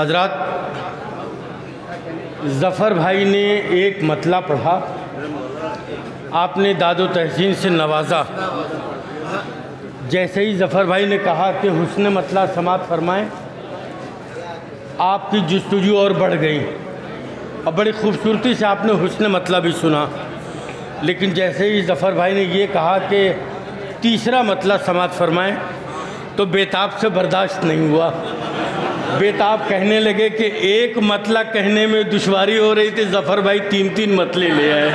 हज़रत ज़फ़र भाई ने एक मतला पढ़ा। आपने दादो तहसीन से नवाजा। जैसे ही ज़फ़र भाई ने कहा कि हुसन मतला समात फरमाएँ, आपकी जस्तजू और बढ़ गई। और बड़ी खूबसूरती से आपने हुसन मतला भी सुना। लेकिन जैसे ही ज़फ़र भाई ने ये कहा कि तीसरा मतला समात फरमाएँ तो बेताब से बर्दाश्त नहीं हुआ। बेताब कहने लगे कि एक मतला कहने में दुश्वारी हो रही थी, ज़फ़र भाई तीन तीन मतले ले आए।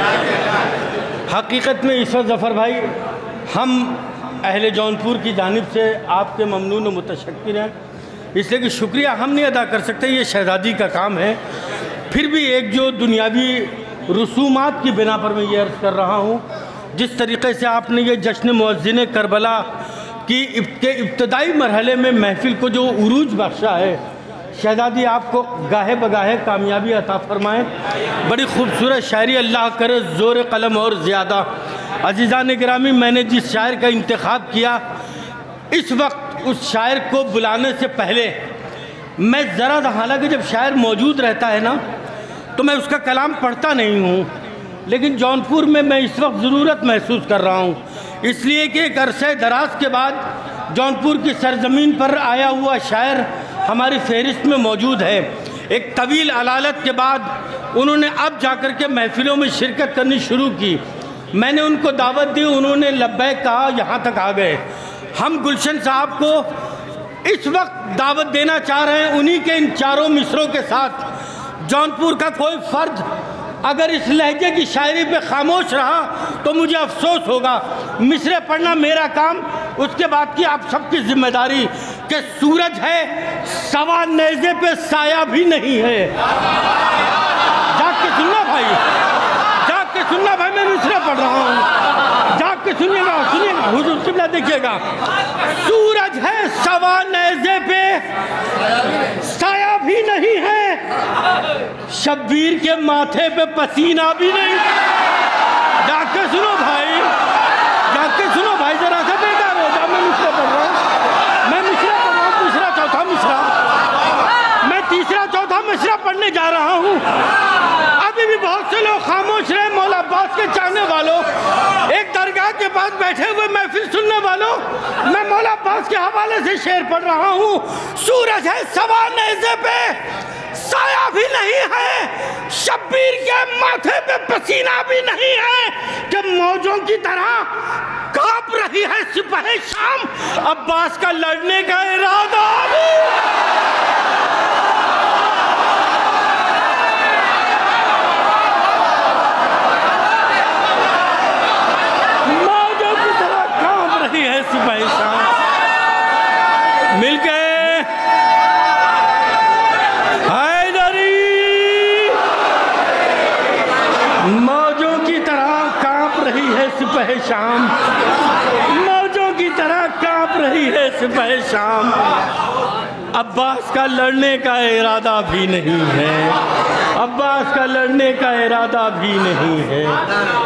हकीकत में इस वक्त ज़फ़र भाई, हम अहले जौनपुर की जानब से आपके ममनून मुतशक्र हैं। इसलिए कि शुक्रिया, हम नहीं अदा कर सकते, ये शहजादी का काम है। फिर भी एक जो दुनियावी रसूमात की बिना पर मैं ये अर्ज़ कर रहा हूँ, जिस तरीके से आपने ये जश्न मुअज्जिन करबला की के इब्तदाई मरहले में महफिल को जो उरूज बख्शा है, शहजादी आपको गाहे बगाहे कामयाबी अता फरमाए। बड़ी खूबसूरत शायरी अल्लाह करे, ज़ोर कलम और ज़्यादा। अजीज़ा ग्रामी मैंने जिस शायर का इंतखब किया, इस वक्त उस शायर को बुलाने से पहले, मैं ज़रा हालाँकि जब शायर मौजूद रहता है ना तो मैं उसका कलाम पढ़ता नहीं हूँ, लेकिन जौनपुर में मैं इस वक्त ज़रूरत महसूस कर रहा हूँ। इसलिए कि एक अरसे दराज के बाद जौनपुर की सरजमीन पर आया हुआ शायर हमारी फहरिस्त में मौजूद है। एक तवील अलालत के बाद उन्होंने अब जाकर के महफिलों में शिरकत करनी शुरू की। मैंने उनको दावत दी, उन्होंने लब्बैक कहा, यहाँ तक आ गए। हम गुलशन साहब को इस वक्त दावत देना चाह रहे हैं, उन्हीं के इन चारों मिसरों के साथ। जौनपुर का कोई फ़र्द अगर इस लहजे की शायरी पे खामोश रहा तो मुझे अफसोस होगा। मिसरे पढ़ना मेरा काम। उसके बाद की आप सबकी ज़िम्मेदारी कि सूरज है, सवा नेजे पे साया भी नहीं है। जाग के सुनना भाई। जाग के सुनना भाई, मैं मिसरे पढ़ रहा हूँ। जाग के सुनिएगा सुनिएगा। हुजूर किबला देखिएगा। सूरज है, सवा नेजे पे शब्बीर के माथे पे पसीना भी नहीं। जाके सुनो भाई जाके सुनो भाई, जरा सा बेकार हो जा मैं मिश्रा पढ़ रहा हूँ। मैं मिश्रा पढ़ रहा हूँ तीसरा चौथा मिश्रा। मैं तीसरा चौथा मिश्रा पढ़ने जा रहा हूँ। अभी भी बहुत से लोग खामोश रहे, मौला अब्बास के चाहने वालों। एक दरगाह के पास बैठे हुए महफिल सुनने वालों, मैं मौला अब्बास के हवाले से शेर पढ़ रहा हूँ। सूरज है सवा नेजे पे। साया भी नहीं है, शब्बीर के माथे पे पसीना भी नहीं है कि मौजों की तरह काँप रही है सिपाही शाम। अब्बास का लड़ने का इरादा भी मौजों की तरह काँप रही है सिपाही शाम मिल गए हैदरी मौजों की तरह काँप रही है सिपह शाम। मौजों की तरह काँप रही है सिपह शाम। अब्बास का लड़ने का इरादा भी नहीं है। अब्बास का लड़ने का इरादा भी नहीं है।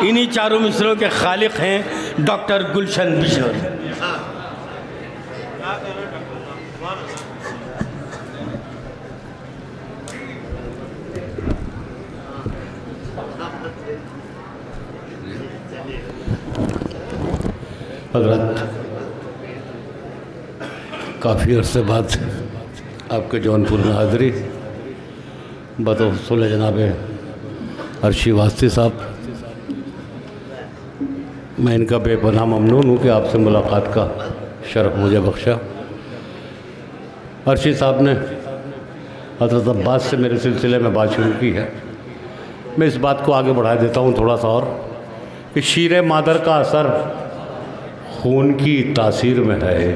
इन्हीं चारों मिसरों के खालिक हैं डॉक्टर गुलशन बिशोर हज़रत। काफ़ी अरसे बाद आपके जौनपुर में हाज़िरी। बतौसल जनाब अर्शी वास्ती साहब, मैं इनका बेपनाह ममनून हूँ कि आपसे मुलाकात का शरफ मुझे बख्शा। अर्शी साहब ने हज़रत अब्बास से मेरे सिलसिले में बात शुरू की है। मैं इस बात को आगे बढ़ा देता हूँ थोड़ा सा और कि शीर मादर का असर खून की तासीर में है।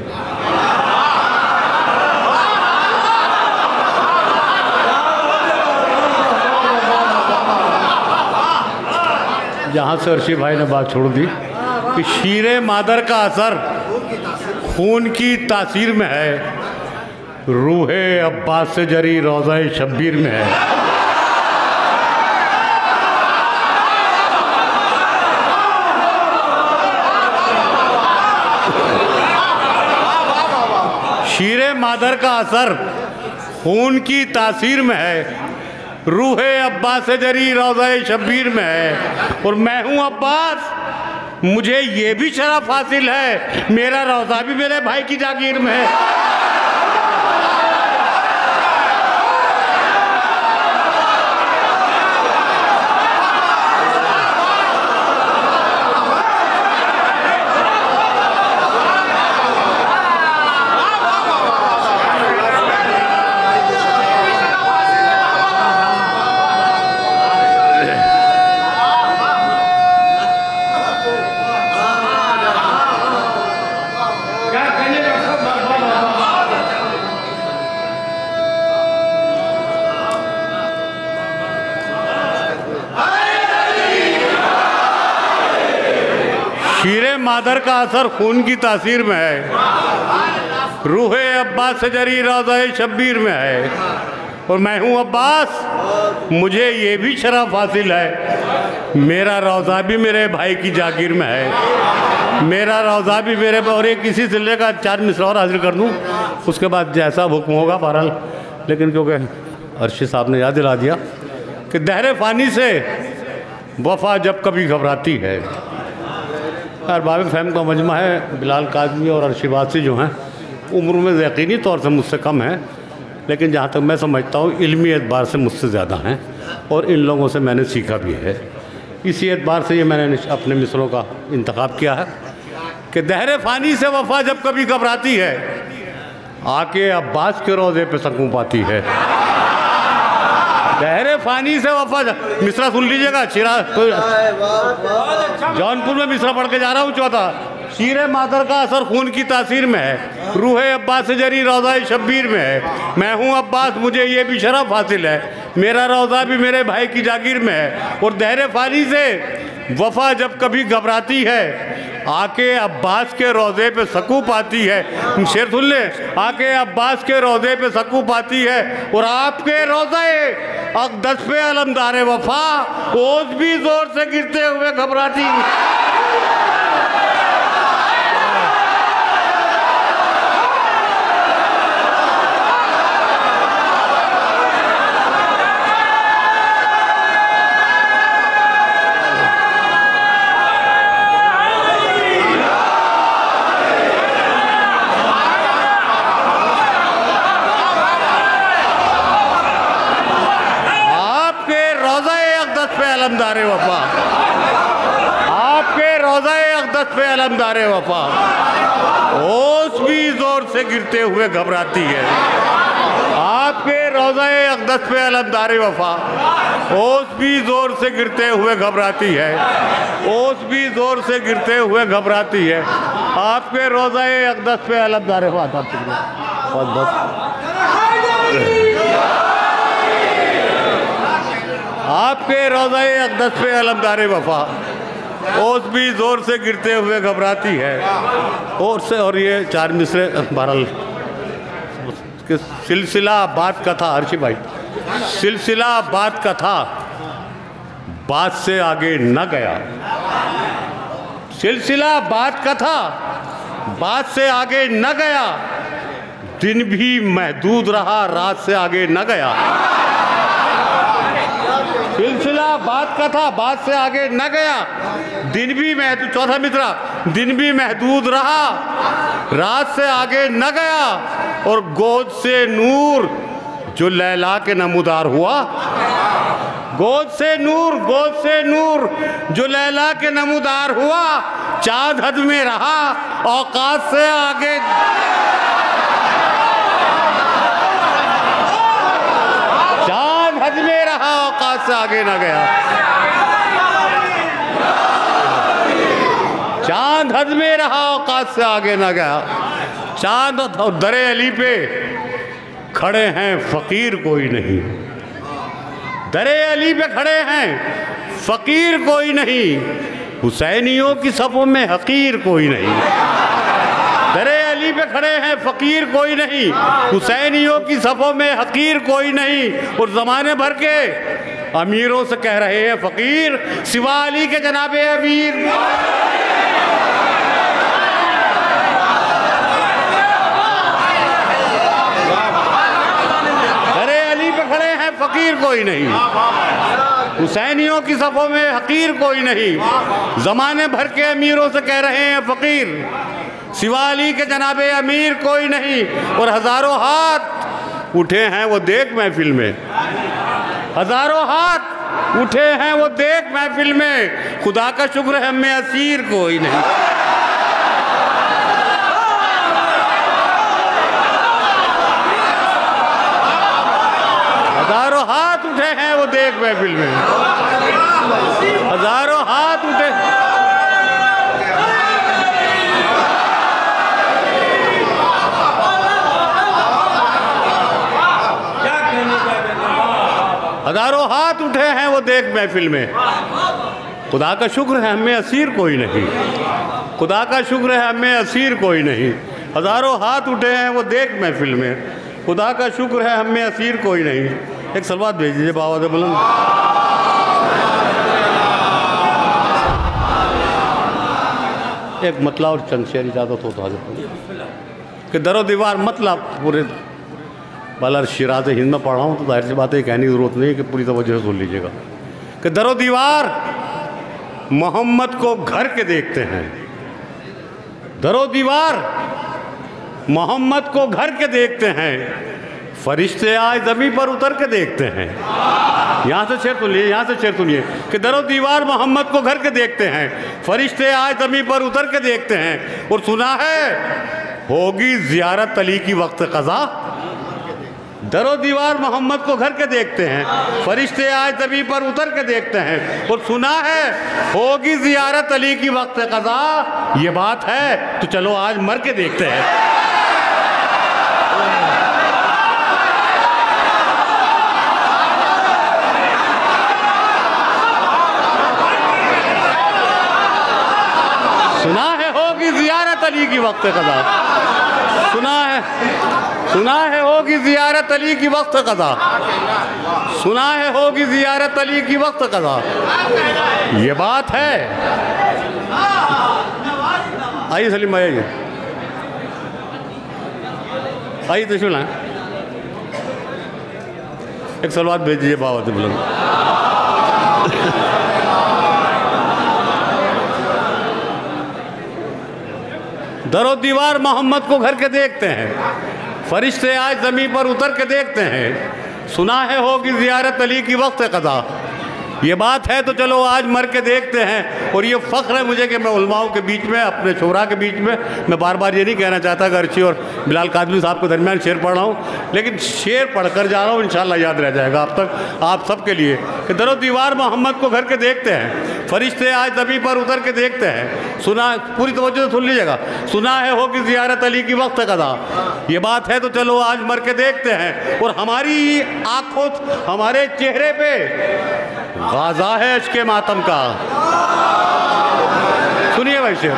जहाँ से अर्शी भाई ने बात छोड़ दी कि शीर मादर का असर खून की तासीर में है। रूहे अब्बास से जरी रोज़ा शब्बीर में है शीर मादर का असर खून की तासीर में है। रूहे अब्बास जरी रोज़ा शब्बीर में है। और मैं हूँ अब्बास। मुझे ये भी शरफ हासिल है। मेरा रोज़ा भी मेरे भाई की जागीर में है। असर खून की तासीर में है। रूह अब्बास से जरी रोज़ा शब्बीर में है। और मैं हूँ अब्बास। मुझे ये भी शरफ हासिल है। मेरा रोज़ा भी मेरे भाई की जागीर में है। मेरा रोज़ा भी मेरे और एक इसी सिले का चार मिसरा और हाजिर कर दूँ उसके बाद जैसा हुक्म होगा बहरहाल। लेकिन क्योंकि अर्शी साहब ने याद दिला दिया कि दहर फ़ानी से वफ़ा जब कभी घबराती है। यार बाब फहम का मजमा है। बिलाल काजमी और अरशिबासी जो हैं, उम्र में यकीनी तौर से मुझसे कम है, लेकिन जहाँ तक मैं समझता हूँ, इलमी एतबार से मुझसे ज़्यादा हैं और इन लोगों से मैंने सीखा भी है। इसी एतबार से ये मैंने अपने मिसरों का इंतखब किया है कि दहर फ़ानी से वफ़ा जब कभी घबराती है, आके अब्बास के रोज़े पे सकूँ पाती है। दहर फ़ानी से वफ़ा मिश्रा सुन लीजिएगा, चिरा जौनपुर में मिश्रा पढ़ के जा रहा हूँ, चौथा। शीर मादर का असर खून की तासीर में है। रूह अब्बास जरी रोज़ा शब्बीर में है। मैं हूँ अब्बास, मुझे ये भी शरफ हासिल है। मेरा रोज़ा भी मेरे भाई की जागीर में है। और दहरे फानी से वफ़ा जब कभी घबराती है आके अब्बास के रोज़े पे सकू पाती है। शेर सुन ले। आके अब्बास के रोज़े पे सकू पाती है और आपके रोज़े अकदस पे अलमदार वफ़ा, ओस भी ज़ोर से गिरते हुए घबराती। अलमदार वफ़ा। आपके रोज़ा अकदस पे अलमदार वफ़ा। ओस भी ज़ोर से गिरते हुए घबराती है। आपके रोज़ा अकदस पे अलमदार वफ़ा। ओस भी ज़ोर से गिरते हुए घबराती है। ओस भी ज़ोर से गिरते हुए घबराती है। आपके रोज़ा अकदस पे अलमदार वफ़ा। बस बस आपके रोज़ा अकदस पे अलमदार वफ़ा। ओस भी ज़ोर से गिरते हुए घबराती है। और से और ये चार मिसरे, बहरहाल कि सिलसिला बात का था अर्शी भाई। सिलसिला बात का था। बात से आगे न गया। सिलसिला बात का था। बात से आगे न गया। दिन भी महदूद रहा, रात से आगे न गया। सिलसिला बात का था, बात से आगे न गया। दिन भी महदूद चौथा मित्रा, दिन भी महदूद रहा। रात से आगे न गया और गोद से नूर, जो लैला के नमूदार हुआ। गोद से नूर, गोद से नूर, जो लैला के नमूदार हुआ। चाँद हद में रहा, औकात से आगे हद में रहा औकात से आगे ना गया। चाँद हद में रहा औकात से आगे ना गया। चाँद और दरे अली पे खड़े हैं, फकीर कोई नहीं। दरे अली पे खड़े हैं, फकीर कोई नहीं। हुसैनियों की सफ़ों में हकीर कोई नहीं। पे खड़े हैं, फकीर कोई नहीं। हुसैनियों की सफ़ों में हकीर कोई नहीं। और ज़माने भर के अमीरों से कह रहे हैं, फकीर, सिवा अली के जनाबे अमीर। अरे अली पे खड़े हैं, फ़कीर कोई नहीं। हुसैनियों की सफ़ों में हकीर कोई नहीं। ज़माने भर के अमीरों से कह रहे हैं, फ़कीर शिवाली के जनाब अमीर कोई नहीं, और हज़ारों हाथ उठे हैं वो देख महफिल में। हज़ारों हाथ उठे हैं वो देख महफिल में। खुदा का शुक्र है, हमें असीर कोई नहीं। हज़ारों हाथ उठे हैं वो देख महफिल में हज़ारों हाथ उठे क्या कहने का कहना हज़ारों हाथ उठे हैं वो देख महफिल में खुदा का शुक्र है हमें असीर कोई नहीं। खुदा का शुक्र है हमें असीर कोई नहीं। हज़ारों हाथ उठे हैं, वो देख महफिल में खुदा का शुक्र है हमें असीर कोई नहीं। एक सलवात भेज दीजिए बाबा बुलंद। एक मतला और चंद शेर इजाज़त हो तो करूँ। कि दरो दीवार मतलब पूरे। बालर शिराज हिंद में पढ़ा हूँ तो ज़ाहिर सी बात है, कहने की ज़रूरत नहीं है कि पूरी तवज्जो सुन लीजिएगा। कि दरो दीवार, मोहम्मद को घर के देखते हैं। दरो दीवार, मोहम्मद को घर के देखते हैं। फरिश्ते आए जमी पर उतर के देखते हैं। यहाँ से शेर सुनिए, यहाँ से शेर सुनिए कि दरो दीवार, मोहम्मद को घर के देखते हैं। फरिश्ते आए जमी पर उतर के देखते हैं। और सुना है, होगी जियारत अली की वक्त कज़ा। दरो दीवार मोहम्मद को घर के देखते हैं, फरिश्ते आज तभी पर उतर के देखते हैं। और सुना है, होगी जियारत अली की वक्त कज़ा, ये बात है तो चलो आज मर के देखते हैं। सुना है, होगी जियारत अली की वक्त कज़ा। सुना है सुना है होगी जियारत अली की वक्त कदा। सुना है होगी जियारत अली की वक्त कज़ा ये बात है। आई सलीम भाई, आइए। तो सुना एक सलवात भेज दीजिए बाबा बुलंद दरो दीवार मोहम्मद को घर के देखते हैं। फरिश्ते आज ज़मीन पर उतर के देखते हैं। सुना है होगी जियारत अली की वक्त कदा। ये बात है तो चलो आज मर के देखते हैं। और ये फ़ख्र है मुझे कि मैं उलमाओं के बीच में, अपने शोरा के बीच में, मैं बार बार ये नहीं कहना चाहता कि अर्ची और बिलाल कादमी साहब के दरमियान शेर पढ़ रहा हूँ। लेकिन शेर पढ़ कर जा रहा हूँ इन याद रह जाएगा अब तक, आप सब के लिए। कि दरो दीवार मोहम्मद को घर के देखते हैं। फरिश्ते आज दबी पर उतर के देखते हैं। सुना, पूरी तवज्जो से सुन लीजिएगा। सुना है हो कि जियारत अली की वक्त कदा। ये बात है तो चलो आज मर के देखते हैं। और हमारी आँखों, हमारे चेहरे पे गाजा है इसके मातम का। सुनिए भाई शेर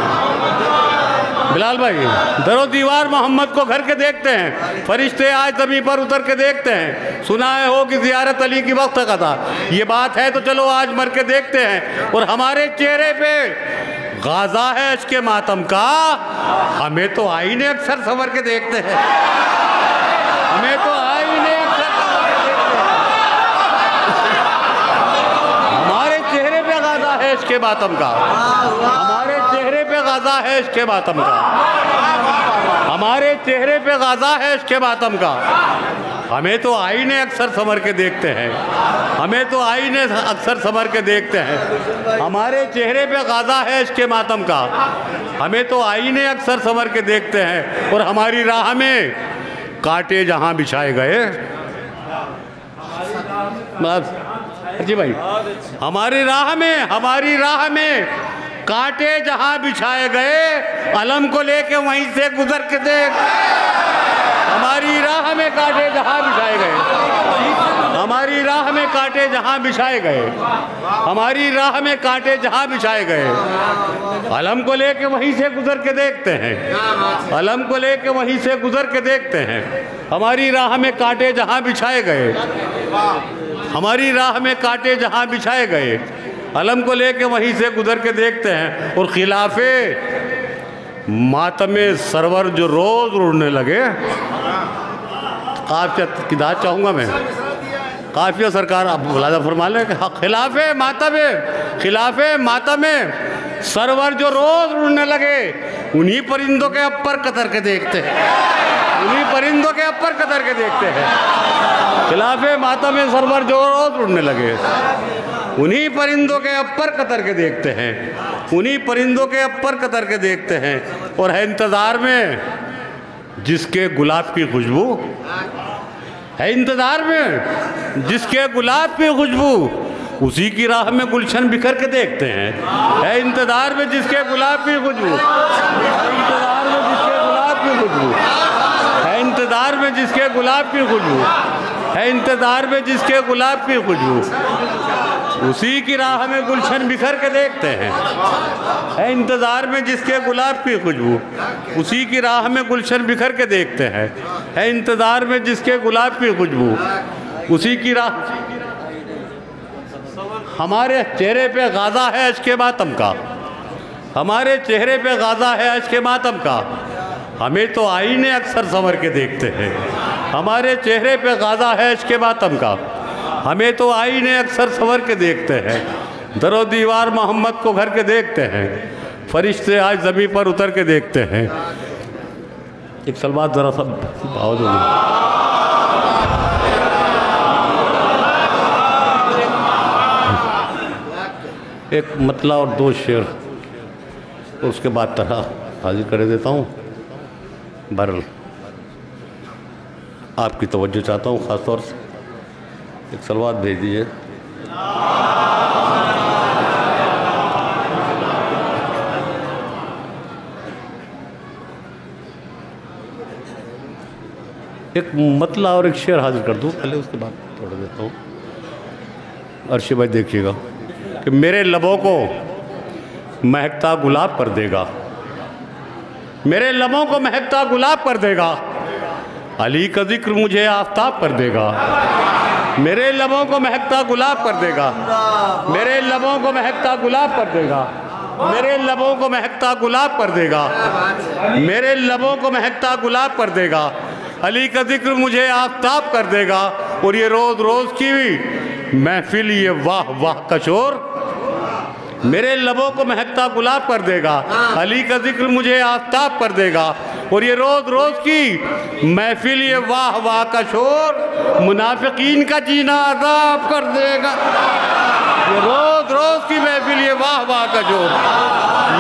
बिलाल भाई, दरो दीवार मोहम्मद को घर के देखते हैं, फरिश्ते आज ज़मीन पर उतर के देखते हैं। सुना है हो कि जियारत अली की वक्त का था। ये बात है तो चलो आज मर के देखते हैं। और हमारे चेहरे पे गाजा है इसके मातम का। हमें तो आईने अक्सर संवर के देखते हैं। हमें तो आईने अक्सर संवर के देखते हैं हमारे चेहरे पे इसके मातम का। हमारे चेहरे पे गाजा है इसके मातम का। हमारे चेहरे पे गाजा है इसके मातम का। हमें तो आईने अक्सर संवर के देखते हैं। हमें तो आईने अक्सर संवर के देखते हैं। हमारे चेहरे पे गाजा है इसके मातम का। हमें तो आईने अक्सर संवर के देखते हैं और हमारी राह में कांटे जहाँ बिछाए गए। बस। जी भाई। हमारी राह में हमारी राह में कांटे जहाँ बिछाए गए अलम को लेके वहीं से गुजर के देख। हमारी राह में कांटे जहाँ बिछाए गए। हमारी राह में कांटे जहाँ बिछाए गए। हमारी राह में कांटे जहाँ बिछाए गए। अलम को लेके वहीं से गुजर के देखते हैं। अलम को लेके वहीं से गुजर के देखते हैं। हमारी राह में कांटे जहाँ बिछाए गए। हमारी राह में कांटे जहाँ बिछाए गए, अलम को लेके वहीं से गुजर के देखते हैं और खिलाफे मातम सरवर जो रोज़ उड़ने लगे। काफिया की दाद चाहूँगा मैं? काफिया सरकार, अब मुलाजा फरमा लें खिलाफे खिलाफ मातम खिलाफ मातम। सरवर जो रोज उड़ने लगे, उन्हीं परिंदों के अपर कतर के देखते हैं। उन्हीं परिंदों के अपर कतर के देखते हैं। खिलाफ में सरवर जो रोज उड़ने लगे, उन्हीं परिंदों के अपर कतर के देखते हैं। उन्हीं परिंदों के अपर कतर के देखते हैं। और है इंतज़ार में जिसके गुलाब की खुशबू? है इंतज़ार में जिसके गुलाब की खुशबू? उसी की राह में गुलशन बिखर के देखते हैं। है इंतज़ार में जिसके गुलाब की खुशबू इंतज़ार में जिसके गुलाब की खुशबू है इंतज़ार में जिसके गुलाब की खुशबू है इंतज़ार में जिसके गुलाब की खुशबू उसी की राह में गुलशन बिखर के देखते हैं। है इंतज़ार में जिसके गुलाब की खुशबू उसी की राह में गुलशन बिखर के देखते हैं। है इंतज़ार में जिसके गुलाब की खुशबू उसी की राह हमारे चेहरे पे गाज़ा है अश के मातम का। हमारे चेहरे पे गाज़ा है अश के मातम का। हमें तो आईने अक्सर संवर के देखते हैं। हमारे चेहरे पे गाज़ा है अश के मातम का। हमें तो आईने अक्सर संवर के देखते हैं। दरो दीवार मोहम्मद को घर के देखते हैं। फरिश्ते आज ज़मीन पर उतर के देखते हैं। एक सलवार ज़रा सा भाव एक मतला और दो शेर। और उसके बाद तरह हाजिर कर देता हूँ। बहरल आपकी तवज्जो चाहता हूँ ख़ास तौर से। एक सलवार भेज दीजिए। एक मतला और एक शेर हाजिर कर दूँ। पहले उसके बाद थोड़ा देता हूँ। अर्शी भाई देखिएगा। कि मेरे लबों को महकता गुलाब कर देगा। मेरे लबों को महकता गुलाब कर देगा। अली का ज़िक्र मुझे आफ्ताब कर देगा। मेरे लबों को महकता गुलाब कर देगा। मेरे लबों को महकता गुलाब कर देगा। मेरे लबों को महकता गुलाब कर देगा। मेरे लबों को महकता गुलाब कर देगा। अली का ज़िक्र मुझे आफ्ताब कर देगा। और ये रोज़ रोज़ की महफिल ये वाह वाह का शोर मेरे लबों को महकता गुलाब कर देगा। अली का ज़िक्र मुझे आफ्ताब कर देगा। और ये रोज़ रोज़ की महफिल ये वाह वाह का शोर मुनाफिकीन का जीना अजाब कर देगा। ये रोज़ रोज़ की महफिल ये वाह वाह का शोर।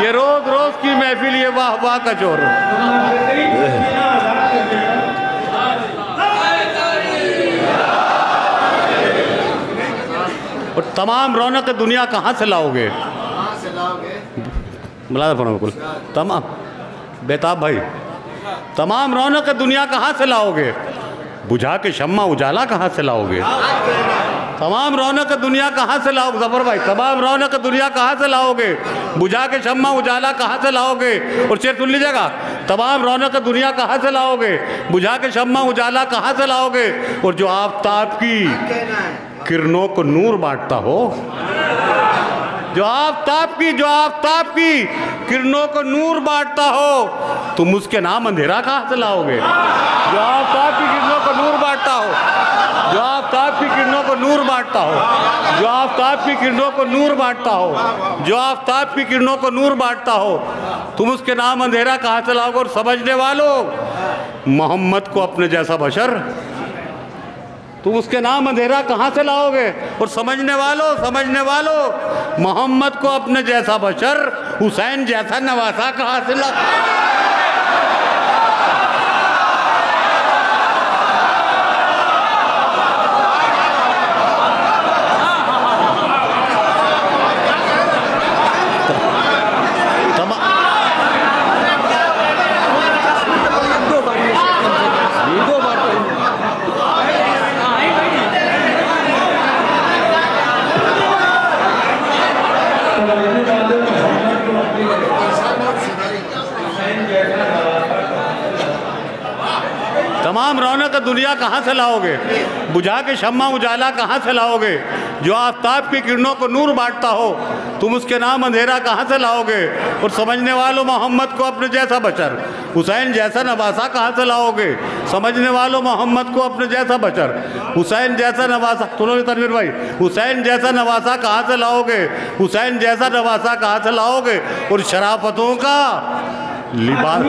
ये रोज़ रोज़ की महफिल ये वाह वाह का शोर। और तमाम रौनक दुनिया कहाँ से लाओगे? मिला बिल्कुल। तमाम बेताब भाई तमाम रौनक दुनिया कहाँ से लाओगे? बुझा के शम्मा उजाला कहाँ से लाओगे? तमाम रौनक दुनिया कहाँ से लाओगे? ज़फ़र भाई तमाम रौनक दुनिया कहाँ से लाओगे? बुझा के शम्मा उजाला कहाँ से लाओगे? और शेर सुन लीजिएगा तमाम रौनक दुनिया कहाँ से लाओगे? बुझा के शम्मा उजाला कहाँ से लाओगे? और जो आफ्ताब की किरणों को नूर बांटता हो। जो आफ्ताब की, जो आफ्ताब की किरणों को नूर बांटता हो, तुम उसके नाम अंधेरा कहाँ से लाओगे? जो आफ्ताब की किरणों को नूर बांटता हो, जो आफ्ताब की किरणों को नूर बांटता हो, जो आफ्ताब की किरणों को नूर बांटता हो, जो आफ्ताब की किरणों को नूर बांटता हो, तुम उसके नाम अंधेरा कहाँ से लाओगे? और समझने वालों, मोहम्मद को अपने जैसा बशर तुम उसके नाम अंधेरा कहाँ से लाओगे? और समझने वालों समझने वालों, मोहम्मद को अपने जैसा बशर, हुसैन जैसा नवासा कहाँ से ला तमाम रौनक दुनिया कहाँ से लाओगे? बुझा के शम्मा उजाला कहाँ से लाओगे? जो आफ्ताब की किरणों को नूर बांटता हो, तुम उसके नाम अंधेरा कहाँ से लाओगे? और समझने वालों मोहम्मद को अपने जैसा बचर, हुसैन जैसा नवासा कहाँ से लाओगे? समझने वालों मोहम्मद को अपने जैसा बचर, हुसैन जैसा नवासा, सुनो तनवीर भाई, हुसैन जैसा नवासा कहाँ से लाओगे? हुसैन जैसा नवासा कहाँ से लाओगे? और शराफतों का लिबास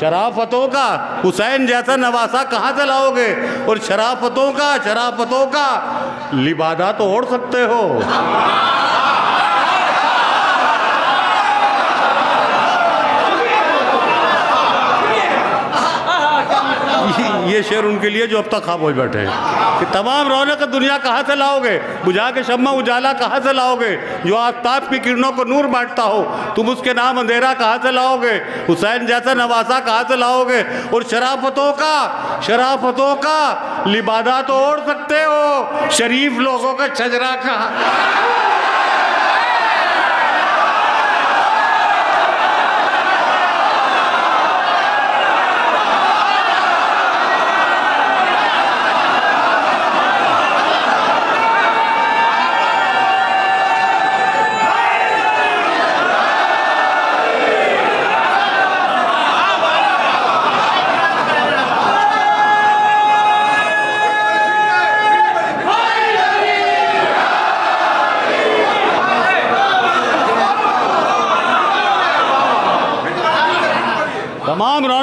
शराफतों का, हुसैन जैसा नवासा कहाँ से लाओगे? और शराफतों का शराफतों का, लिबादा तो ओढ़ सकते हो। शेर उनके लिए जो अब तक खामोश बैठे हैं। कि तमाम रौनक दुनिया कहाँ से लाओगे? बुझा के शम्मा उजाला कहाँ से लाओगे? जो आफ्ताब की किरणों को नूर बांटता हो, तुम उसके नाम अंधेरा कहाँ से लाओगे? हुसैन जैसा नवासा कहाँ से लाओगे? और शराफतों का शराफतों का लिबादा तो ओढ़ सकते हो, शरीफ लोगों का छजरा का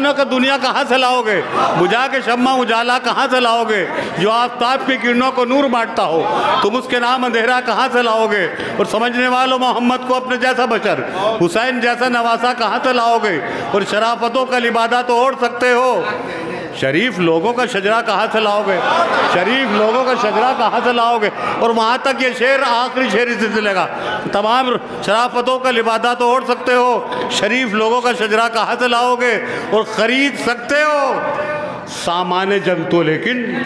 तमाम रौनक दुनिया कहाँ से लाओगे? बुझा के शम्मा उजाला कहाँ से लाओगे? जो आफ्ताब की किरणों को नूर बांटता हो, तुम उसके नाम अंधेरा कहाँ से लाओगे? और समझने वालों मोहम्मद को अपने जैसा बशर, हुसैन जैसा नवासा कहाँ से लाओगे? और शराफतों का लिबादा तो ओढ़ सकते हो। शरीफ लोगों का शजरा कहाँ से लाओगे? शरीफ लोगों का शजरा कहाँ से लाओगे? और वहाँ तक ये शेर आखिरी शेर इस का तमाम शराफतों का लिबादा तो ओढ़ सकते हो, शरीफ लोगों का शजरा कहाँ से लाओगे और ख़रीद सकते हो? सामान जंग तो लेकिन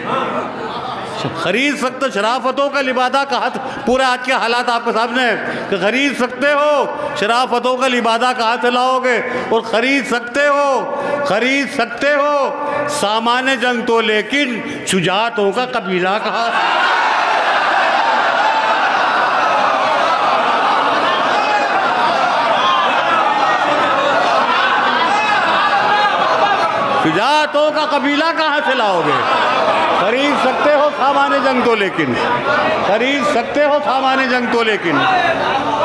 खरीद सकते, शराफतों का लिबादा कहा पूरे आज के हालात आपके सामने हैं कि खरीद सकते हो, शराफतों का लिबादा कहाँ से लाओगे और ख़रीद सकते हो? खरीद सकते हो सामान जंग तो लेकिन शुजातों का कबीला कहा शुजातों का कबीला कहाँ से लाओगे? खरीद सकते हो सामान जंग तो लेकिन। खरीद सकते हो सामान जंग तो लेकिन।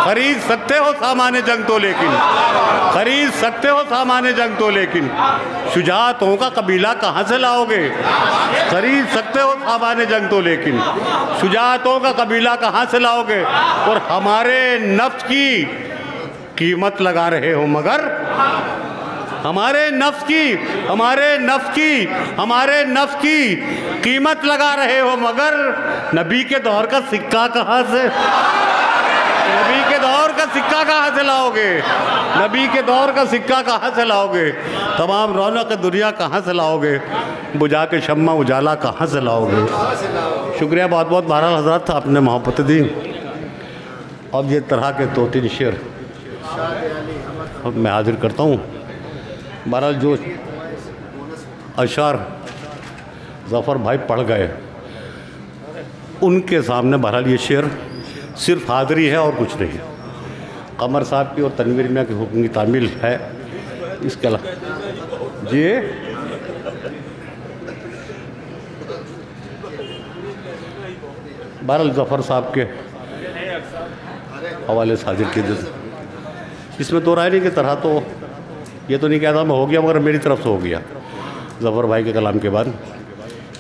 खरीद सकते हो सामान जंग तो लेकिन। खरीद सकते हो सामान जंग तो लेकिन। शुजातों का कबीला कहाँ से लाओगे? खरीद सकते हो सामान जंग तो लेकिन। शुजातों का कबीला कहाँ से लाओगे? और हमारे नफ्स की कीमत लगा रहे हो मगर हमारे नफ्स की, हमारे नफ्स की, हमारे नफ्स की कीमत लगा रहे हो, मगर नबी के दौर का सिक्का कहाँ से? नबी के दौर का सिक्का कहाँ से लाओगे? नबी के दौर का सिक्का कहाँ से लाओगे? तमाम रौनक दुनिया कहाँ से लाओगे? बुझा के शम्मा उजाला कहाँ से लाओगे? शुक्रिया बहुत बहुत बहरहाल हज़रत, आपने मोहब्बत दी। अब ये तरह के दो तीन शेर। अब मैं हाजिर करता हूँ। बहरहाल जो अशार ज़फ़र भाई पढ़ गए, उनके सामने बहरहाल ये शेर सिर्फ़ हाज़री है और कुछ नहीं। कमर साहब की और तनवीर मियाँ के हुक्म की तामील है। इसके अलावा जी? बहरहाल ज़फ़र साहब के हवाले से हाजिर किए इसमें दो राय नहीं, की तरह तो ये तो नहीं कहता मैं हो गया, मगर मेरी तरफ़ से हो गया। ज़फ़र भाई के कलाम के बाद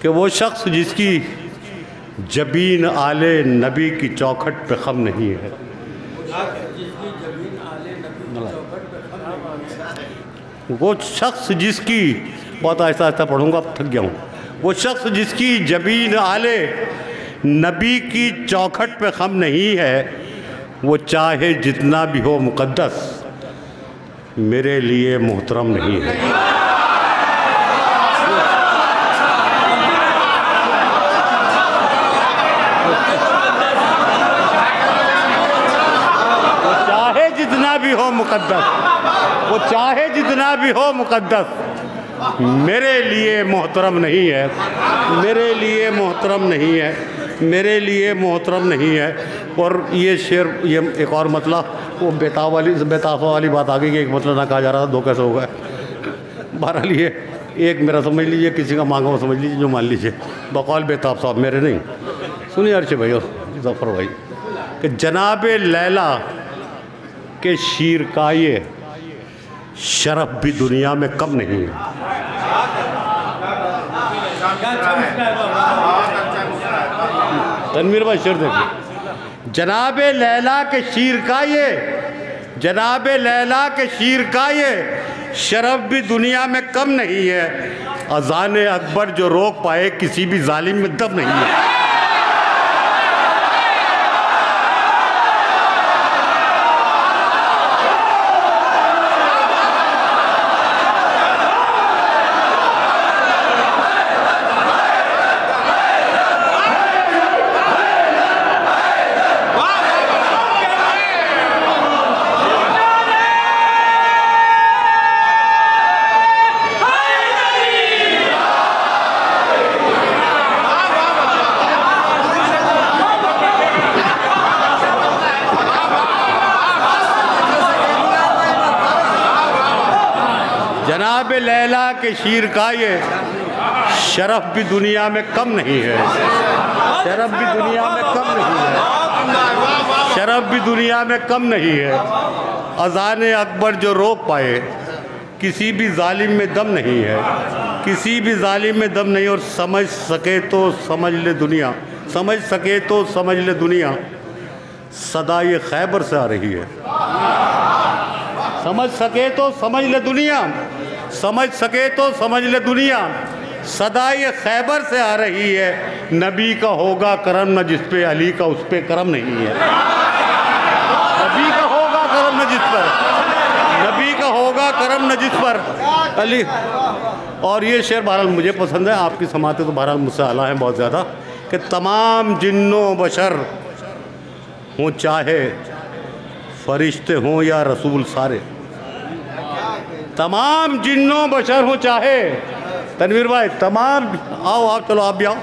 कि वो शख्स जिसकी जबीन आले नबी की चौखट पे खम नहीं है। वो शख्स जिसकी, बहुत आहिस्ता आहिस्ता पढ़ूँगा थक गया हूँ। वो शख्स जिसकी जबीन आले नबी की चौखट पे खम नहीं है, वो चाहे जितना भी हो मुक़द्दस। मेरे लिए मोहतरम नहीं है। वो चाहे जितना भी हो मुकद्दस, वो चाहे जितना भी हो मुकद्दस, मेरे लिए मोहतरम नहीं है। मेरे लिए मोहतरम नहीं है। मेरे लिए मोहतरम नहीं है। और ये शेर, ये एक और मतला, वो बेताब वाली, बेताफा वाली बात आ गई कि एक मतला ना कहा जा रहा था, दो कैसे हो गए? बहरहाल ये एक मेरा समझ लीजिए, किसी का मांगा समझ लीजिए, जो मान लीजिए। बकौल बेताब साहब मेरे नहीं। सुनिए अर्चे भाई जफ़र भाई, कि जनाब लैला के शीर का ये शरफ भी दुनिया में कम नहीं है। तनवीर भाई शेर देखिए। जनाब लैला के शीर का ये, जनाब लैला के शीर का ये, शरफ भी दुनिया में कम नहीं है। अजान अकबर जो रोक पाए, किसी भी जालिम में दम नहीं है। के शीर का ये शरफ भी दुनिया में कम नहीं है। शरफ भी दुनिया में कम नहीं है। शरफ भी दुनिया में कम नहीं है। अजान अकबर जो रोक पाए, किसी भी जालिम में दम नहीं है। किसी भी जालिम में दम नहीं और समझ सके तो समझ ले दुनिया। समझ सके तो समझ ले दुनिया। सदा ये खैबर से आ रही है। समझ सके तो समझ ले दुनिया। समझ सके तो समझ ले दुनिया। सदा ये खैबर से आ रही है। नबी का होगा करम, न जिस पे अली का उस पे करम नहीं है। नबी का होगा करम, न जिस पर। नबी का होगा करम, न जिस पर। अली, और ये शेर बहरहाल मुझे पसंद है, आपकी समाते तो बहरहाल मुझसे आला हैं बहुत ज़्यादा, कि तमाम जिन्नो बशर हों चाहे फरिश्ते हों या रसूल सारे। तमाम जिन्नो बशर हो चाहे। तनवीर भाई तमाम आओ आओ चलो आप भी आओ।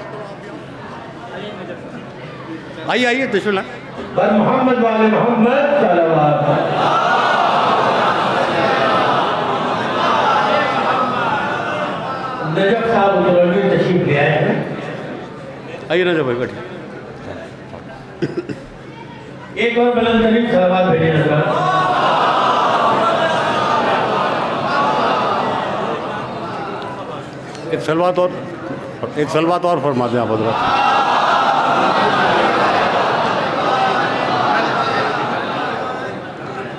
आइए आइए पर मोहम्मद वाले मोहम्मद सल्लल्लाहु साहब उतरवी तशरीफ़ ले आए हैं। आइए ना जब भाई बैठिए। एक और बुलंद तरीन सलावत भेजिए नज़र सलवात और एक सलवात और फरमा दें आप हज़रत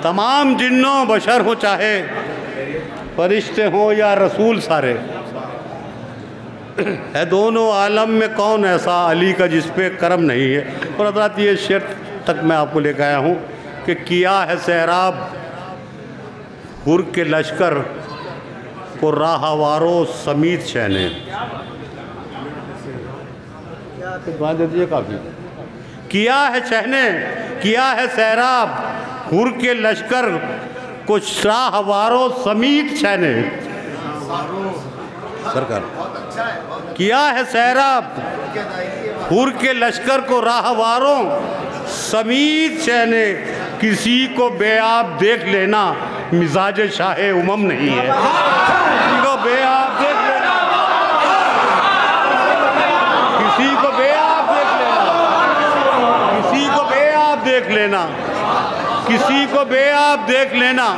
तमाम जिन्नों बशर हो चाहे, फरिश्ते हों या रसूल सारे, है दोनों आलम में कौन ऐसा अली का जिस पे करम नहीं है? और हज़रत, ये शेर तक मैं आपको लेकर आया हूँ कि किया है सैराब हुर के लश्कर को राहवारो समीत शहने काफ़ी किया है शहने किया है सैराब, हुर के लश्कर को शाहवारो समीत शहने सरकार। किया है सैराब, हुर के लश्कर को राहवारों समीत शहने किसी को बेआब देख लेना मिजाज शाह उमम नहीं है। किसी को बेआब देख लेना। किसी को देख लेना। किसी को देख लेना। किसी को देख लेना।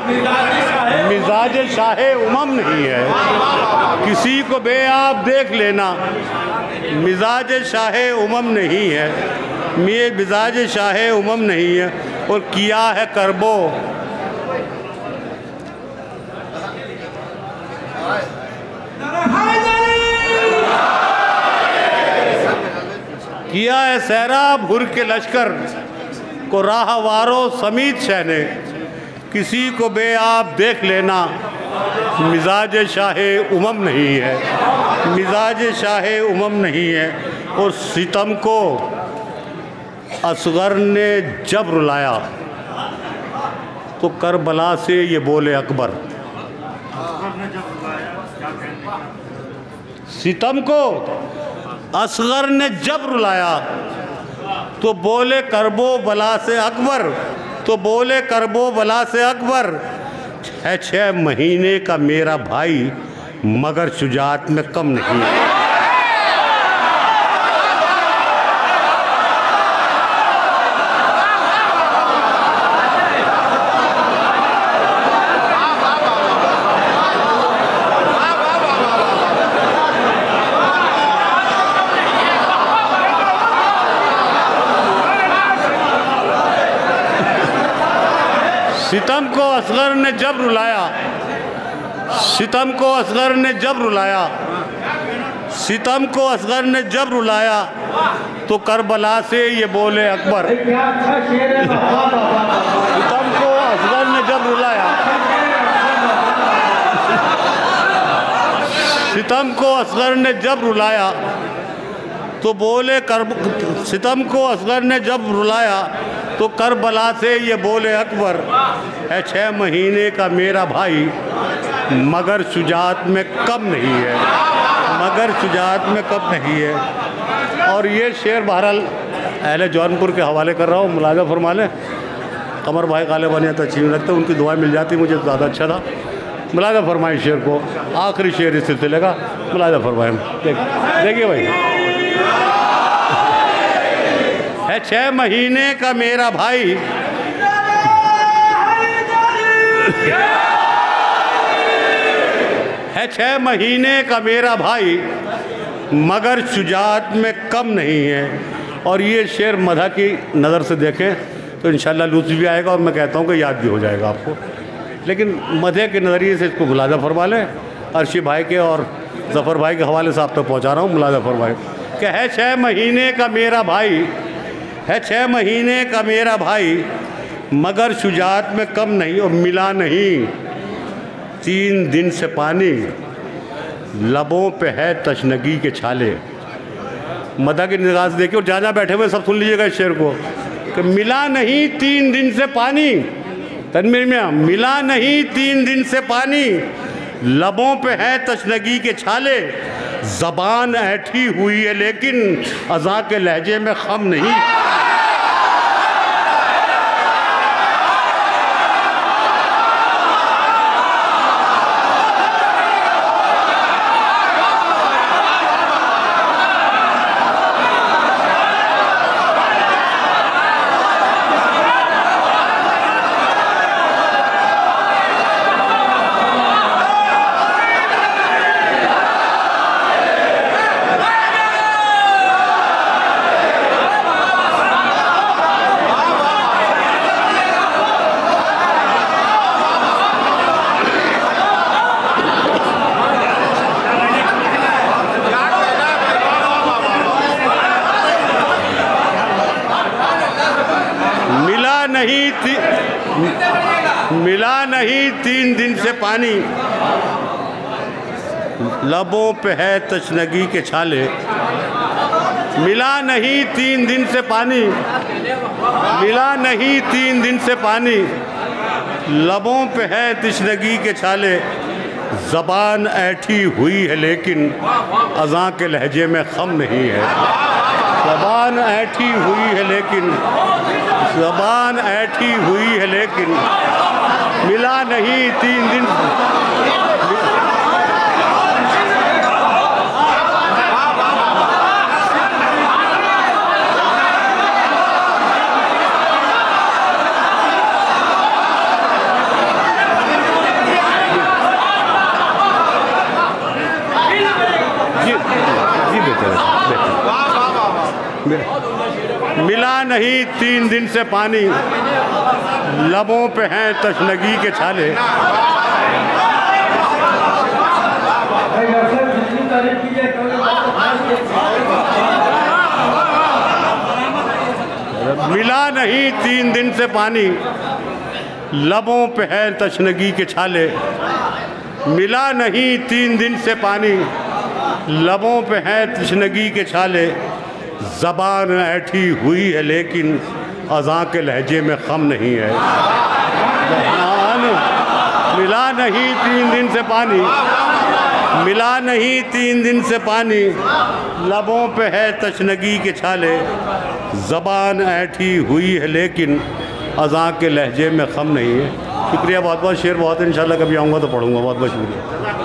मिजाज शाह उमम नहीं है। किसी को बे बेआब देख लेना। मिजाज शाह उमम नहीं है। मे मिजाज शाह उमम नहीं है। और किया है करबो। किया है सैराब हुर के लश्कर को राहवारो समीत शहने किसी को बे आप देख लेना, मिजाज शाह उमम नहीं है। मिजाज शाह उमम नहीं है। और सितम को असगर ने जब रुलाया तो करबला से ये बोले अकबर। सितम को असगर ने जब रुलाया तो बोले, करबो बला से अकबर तो बोले, करबो बला से अकबर छः छः महीने का मेरा भाई मगर शुजात में कम नहीं है सितम को असगर ने जब रुलाया सितम को असगर ने जब रुलाया सितम को असगर ने जब रुलाया तो करबला से ये बोले अकबर। सितम को असगर ने जब रुलाया सितम को असगर ने जब रुलाया तो बोले कर सितम को असगर ने जब रुलाया तो करबला से ये बोले, अकबर है छः महीने का मेरा भाई मगर शुजात में कम नहीं है? मगर शुजात में कम नहीं है? और ये शेर बहरहाल अहले जौनपुर के हवाले कर रहा हूँ, मुलाजा फरमा लें। कमर भाई काले बनिया तो अच्छी लगता, उनकी दुआएँ मिल जाती, मुझे तो ज़्यादा अच्छा था। मुलाजा फरमाए शेर को, आखिरी शेर इस सिलसिले का, मुलाजा फरमाए। देख, देखिए भाई। छः महीने का मेरा भाई। है छः महीने का मेरा भाई, मगर शुजात में कम नहीं है। और ये शेर मधा की नज़र से देखें तो इंशाल्लाह लुत्फ भी आएगा और मैं कहता हूँ कि याद भी हो जाएगा आपको। लेकिन मधे के नज़रिए से इसको मुलाजा फरमा लें। अर्शी भाई के और जफ़र भाई के हवाले से आप तक तो पहुँचा रहा हूँ, मुलाजा फरमाए। कि है छः महीने का मेरा भाई है छः महीने का मेरा भाई, मगर शुजात में कम नहीं और मिला नहीं। तीन दिन से पानी लबों पे है तशनगी के छाले। मदा की निगाह से देखिए और जहाँ बैठे हुए सब सुन लीजिएगा इस शेर को कि मिला नहीं तीन दिन से पानी। तनवीर में मिला नहीं तीन दिन से पानी। लबों पे है तशनगी के छाले। जबान ऐठी हुई है लेकिन अज़ा के लहजे में खम नहीं मिला नहीं ती, मिला नहीं तीन दिन से पानी लबों पे है तशनगी के छाले। मिला नहीं तीन दिन से पानी। मिला नहीं तीन दिन से पानी। लबों पे है तशनगी के छाले। ज़बान ऐठी हुई है लेकिन अज़ा के लहजे में खम नहीं है। ज़बान ऐठी हुई है लेकिन ज़बान ऐठी हुई है लेकिन मिला नहीं तीन दिन। मिला नहीं तीन दिन से पानी। लबों पे हैं तशनगी के छाले। मिला नहीं तीन दिन से पानी। लबों पे है तशनगी के छाले। मिला नहीं तीन दिन से पानी। लबों पे है तशनगी के छाले। ज़बान ऐठी हुई है लेकिन अज़ा के लहजे में खम नहीं है। ज़बान मिला नहीं तीन दिन से पानी। मिला नहीं तीन दिन से पानी। लबों पे है तशनगी के छाले। ज़बान ऐठी हुई है, लेकिन अज़ा के लहजे में खम नहीं है। शुक्रिया बहुत बहुत शेर, बहुत, इंशाल्लाह कभी आऊँगा तो पढ़ूँगा। बहुत बहुत शुक्रिया।